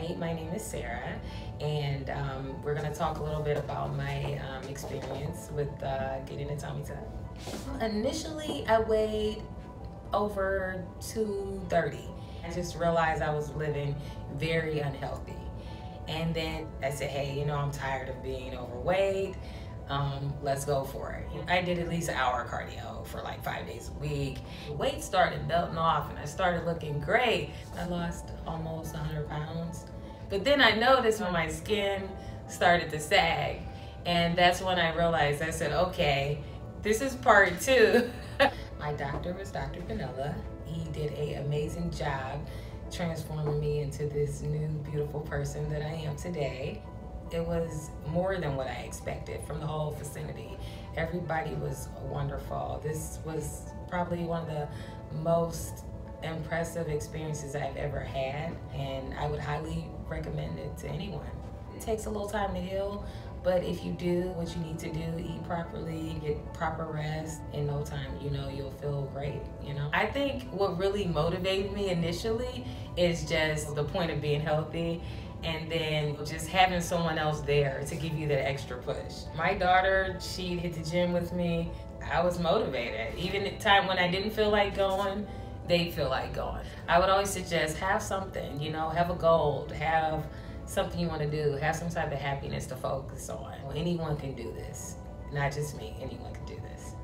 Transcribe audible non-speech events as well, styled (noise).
Hi, my name is Sarah, and um, we're going to talk a little bit about my um, experience with uh, getting a tummy tuck. Initially, I weighed over 230. I just realized I was living very unhealthy. And then I said, hey, you know, I'm tired of being overweight. Um, let's go for it. I did at least an hour cardio for like five days a week. Weight started melting off and I started looking great. I lost almost 100 pounds. But then I noticed when my skin started to sag. And that's when I realized, I said, okay, this is part two. (laughs) my doctor was Dr. Pinnella. He did an amazing job transforming me into this new beautiful person that I am today. It was more than what I expected from the whole vicinity. Everybody was wonderful. This was probably one of the most impressive experiences I've ever had, and I would highly recommend it to anyone. It takes a little time to heal, but if you do what you need to do, eat properly, get proper rest, in no time, you know, you'll feel great, you know? I think what really motivated me initially is just the point of being healthy and then just having someone else there to give you that extra push. My daughter, she hit the gym with me. I was motivated. Even at time when I didn't feel like going, they feel like going. I would always suggest have something, you know, have a goal, have something you want to do, have some type of happiness to focus on. Anyone can do this, not just me, anyone can do this.